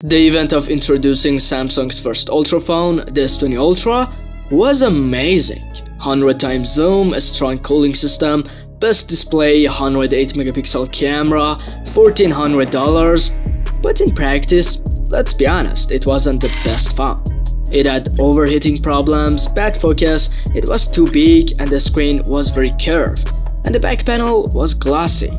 The event of introducing Samsung's first Ultra phone, the S20 Ultra, was amazing. 100 times zoom, a strong cooling system, best display, 108 megapixel camera, $1400. But in practice, let's be honest, it wasn't the best phone. It had overheating problems, bad focus, it was too big and the screen was very curved, and the back panel was glossy.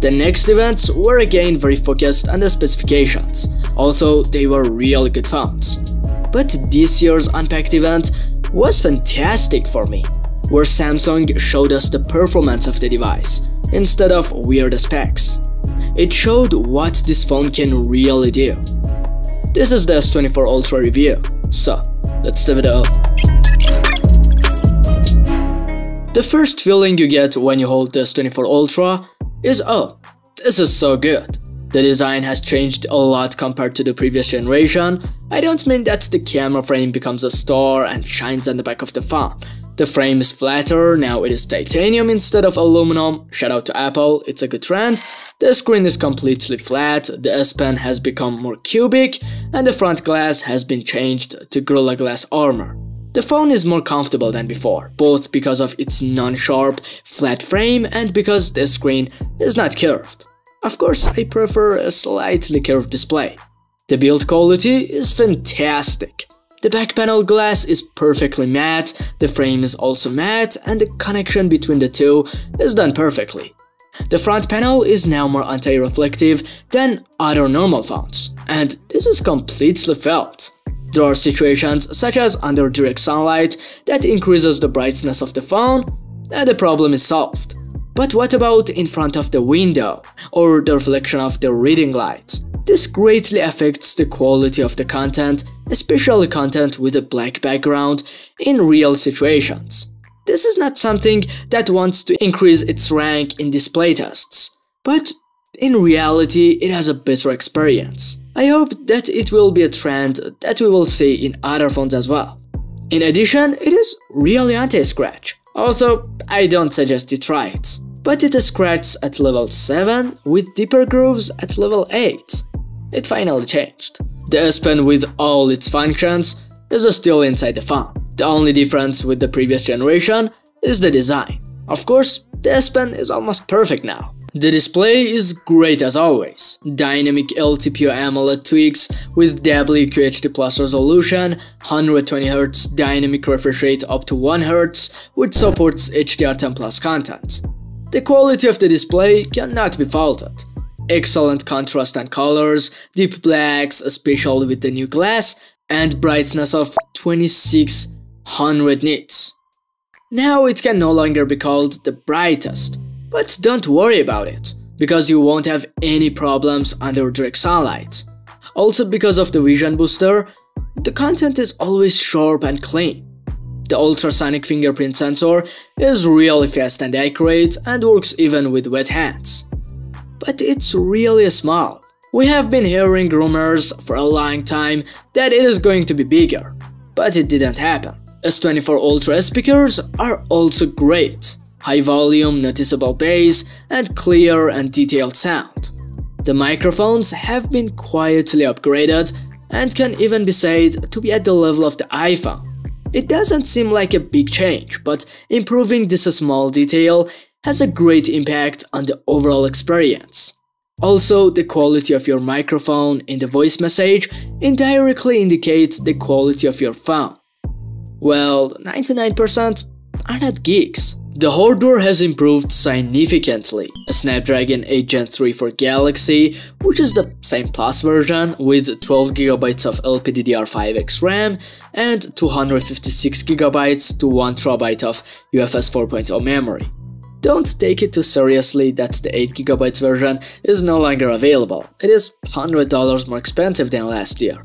The next events were again very focused on the specifications, although they were really good phones. But this year's Unpacked event was fantastic for me, where Samsung showed us the performance of the device instead of weird specs. It showed what this phone can really do. This is the S24 Ultra review, so let's the video. The first feeling you get when you hold the S24 Ultra is oh, this is so good. The design has changed a lot compared to the previous generation. I don't mean that the camera frame becomes a star and shines on the back of the phone. The frame is flatter, now it is titanium instead of aluminum, shout out to Apple, it's a good trend. The screen is completely flat, the S Pen has become more cubic, and the front glass has been changed to Gorilla Glass armor. The phone is more comfortable than before, both because of its non-sharp, flat frame and because the screen is not curved. Of course, I prefer a slightly curved display. The build quality is fantastic. The back panel glass is perfectly matte, the frame is also matte, and the connection between the two is done perfectly. The front panel is now more anti-reflective than other normal phones, and this is completely felt. There are situations such as under direct sunlight that increases the brightness of the phone and the problem is solved. But what about in front of the window or the reflection of the reading light? This greatly affects the quality of the content, especially content with a black background in real situations. This is not something that wants to increase its rank in display tests, but in reality it has a better experience. I hope that it will be a trend that we will see in other phones as well. In addition, it is really anti-scratch, although I don't suggest you try it. But it scratches at level 7 with deeper grooves at level 8. It finally changed. The S Pen with all its functions is still inside the phone. The only difference with the previous generation is the design. Of course, the S Pen is almost perfect now. The display is great as always. Dynamic LTPO AMOLED 2X with WQHD plus resolution, 120Hz dynamic refresh rate up to 1Hz, which supports HDR10 plus content. The quality of the display cannot be faulted. Excellent contrast and colors, deep blacks, especially with the new glass, and brightness of 2600 nits. Now it can no longer be called the brightest, but don't worry about it, because you won't have any problems under direct sunlight. Also because of the vision booster, the content is always sharp and clean. The ultrasonic fingerprint sensor is really fast and accurate and works even with wet hands. But it's really small. We have been hearing rumors for a long time that it is going to be bigger, but it didn't happen. S24 Ultra speakers are also great high volume, noticeable bass, and clear and detailed sound. The microphones have been quietly upgraded and can even be said to be at the level of the iPhone. It doesn't seem like a big change, but improving this small detail has a great impact on the overall experience. Also, the quality of your microphone in the voice message indirectly indicates the quality of your phone. Well, 99% are not geeks. The hardware has improved significantly. A Snapdragon 8 Gen 3 for Galaxy, which is the same Plus version with 12GB of LPDDR5X RAM and 256GB to 1TB of UFS 4.0 memory. Don't take it too seriously that the 8GB version is no longer available. It is $100 more expensive than last year.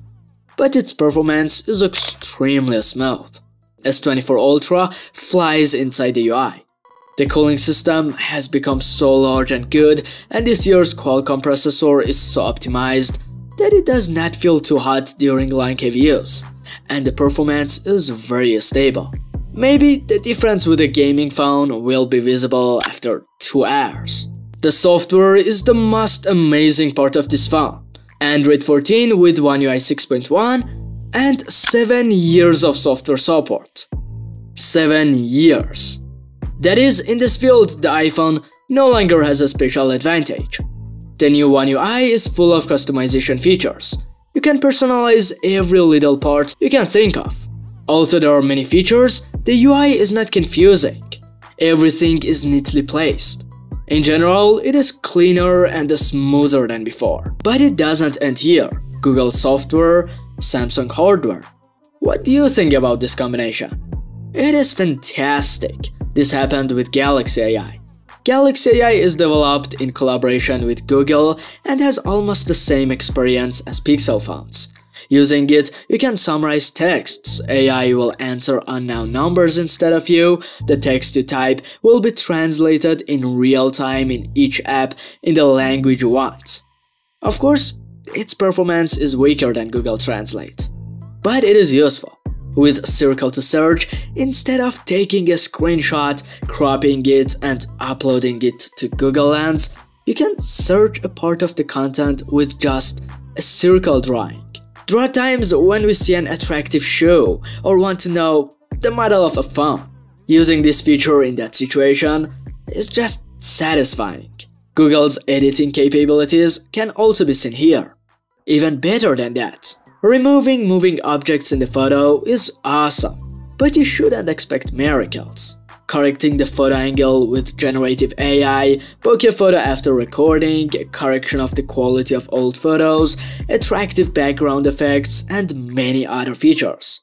But its performance is extremely smooth. S24 Ultra flies inside the UI. The cooling system has become so large and good and this year's Qualcomm processor is so optimized that it does not feel too hot during long heavy use, and the performance is very stable. Maybe the difference with a gaming phone will be visible after 2 hours. The software is the most amazing part of this phone. Android 14 with One UI 6.1, and 7 years of software support. 7 years. That is, in this field, the iPhone no longer has a special advantage. The new One UI is full of customization features. You can personalize every little part you can think of. Although there are many features, the UI is not confusing. Everything is neatly placed. In general, it is cleaner and smoother than before. But it doesn't end here. Google software, Samsung hardware. What do you think about this combination? It is fantastic. This happened with Galaxy AI. Galaxy AI is developed in collaboration with Google and has almost the same experience as Pixel phones. Using it, you can summarize texts, AI will answer unknown numbers instead of you, the text you type will be translated in real time in each app in the language you want. Of course, its performance is weaker than Google Translate, but it is useful. With Circle to Search, instead of taking a screenshot, cropping it, and uploading it to Google Lens, you can search a part of the content with just a circle drawing. There are times when we see an attractive show or want to know the model of a phone. Using this feature in that situation is just satisfying. Google's editing capabilities can also be seen here. Even better than that, removing moving objects in the photo is awesome, but you shouldn't expect miracles correcting the photo angle with generative AI, bokeh photo after recording, correction of the quality of old photos, attractive background effects, and many other features.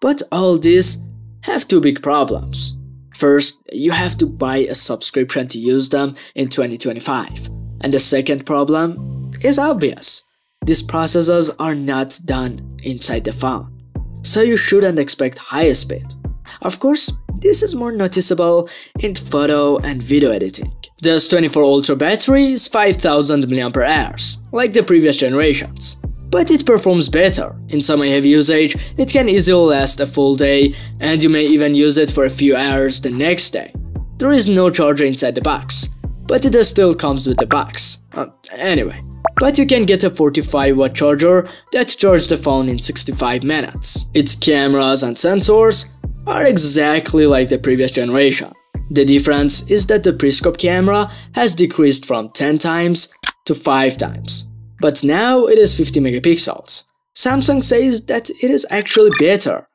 But all these have two big problems. First, you have to buy a subscription to use them in 2025. And the second problem is obvious. These processes are not done inside the phone. So you shouldn't expect high speed. Of course, this is more noticeable in photo and video editing. The S24 Ultra battery is 5000 mAh, like the previous generations. But it performs better. In some heavy usage, it can easily last a full day, and you may even use it for a few hours the next day. There is no charger inside the box, but it still comes with the box. Uh, anyway, but you can get a 45 watt charger that charges the phone in 65 minutes. Its cameras and sensors are exactly like the previous generation. The difference is that the periscope camera has decreased from 10 times to 5 times, but now it is 50 megapixels. Samsung says that it is actually better.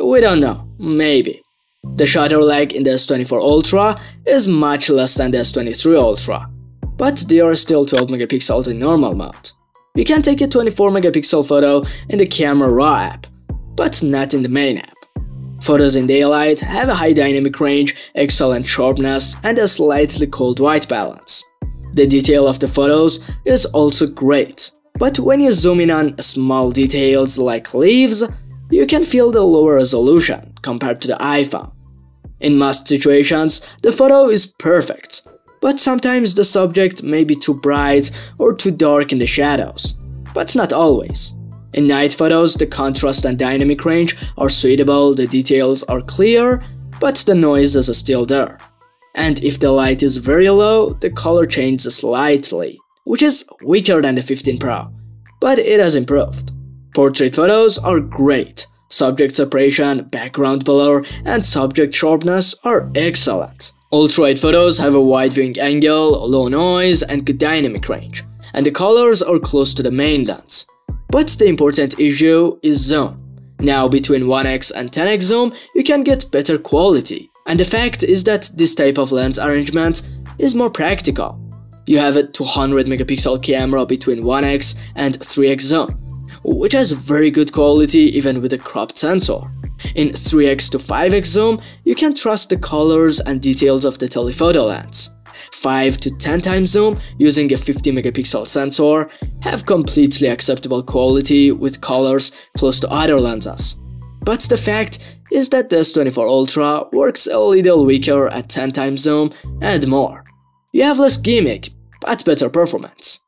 We don't know, maybe. The shutter lag in the S24 Ultra is much less than the S23 Ultra, but they are still 12 megapixels in normal mode. You can take a 24 megapixel photo in the Camera Raw app, but not in the main app. Photos in daylight have a high dynamic range, excellent sharpness, and a slightly cold white balance. The detail of the photos is also great, but when you zoom in on small details like leaves, you can feel the lower resolution compared to the iPhone. In most situations, the photo is perfect, but sometimes the subject may be too bright or too dark in the shadows, but not always. In night photos, the contrast and dynamic range are suitable, the details are clear, but the noise is still there. And if the light is very low, the color changes slightly, which is weaker than the 15 Pro, but it has improved. Portrait photos are great. Subject separation, background blur, and subject sharpness are excellent. Ultra-wide photos have a wide viewing angle, low noise, and good dynamic range, and the colors are close to the main lens. But the important issue is zoom. Now between 1x and 10x zoom, you can get better quality. And the fact is that this type of lens arrangement is more practical. You have a 200 megapixel camera between 1x and 3x zoom, which has very good quality even with a cropped sensor. In 3x to 5x zoom, you can trust the colors and details of the telephoto lens. 5 to 10 times zoom using a 50 megapixel sensor have completely acceptable quality with colors close to other lenses. But the fact is that the S24 Ultra works a little weaker at 10 times zoom and more. You have less gimmick, but better performance.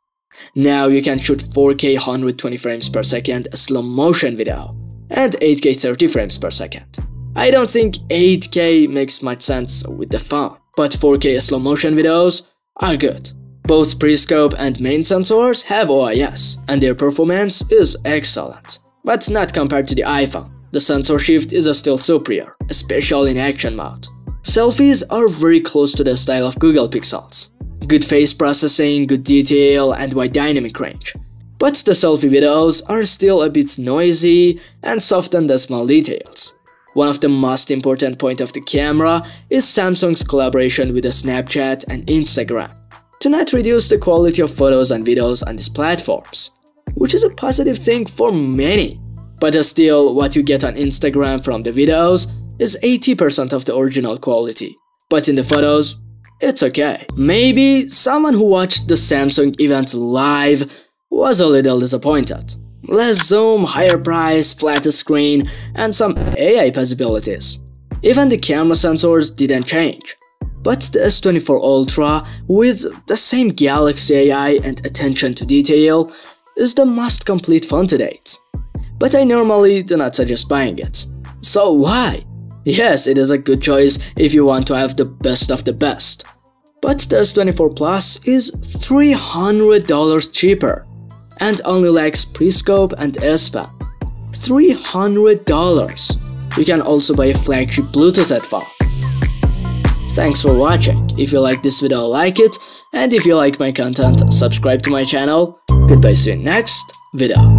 Now you can shoot 4K 120 frames per second slow motion video and 8K 30 frames per second. I don't think 8K makes much sense with the phone but 4K slow motion videos are good. Both Periscope and main sensors have OIS, and their performance is excellent. But not compared to the iPhone. The sensor shift is still superior, especially in action mode. Selfies are very close to the style of Google Pixels. Good face processing, good detail, and wide dynamic range. But the selfie videos are still a bit noisy and soften the small details. One of the most important point of the camera is Samsung's collaboration with Snapchat and Instagram to not reduce the quality of photos and videos on these platforms, which is a positive thing for many. But still, what you get on Instagram from the videos is 80% of the original quality. But in the photos, it's okay. Maybe someone who watched the Samsung event live was a little disappointed. Less zoom, higher price, flatter screen, and some AI possibilities. Even the camera sensors didn't change. But the S24 Ultra, with the same Galaxy AI and attention to detail, is the most complete phone to date. But I normally do not suggest buying it. So why? Yes, it is a good choice if you want to have the best of the best. But the S24 Plus is $300 cheaper and only lacks Periscope and S-Pen. $300! You can also buy a flagship Bluetooth headphone. Thanks for watching. If you like this video, like it, and if you like my content, subscribe to my channel. Goodbye, see you next video.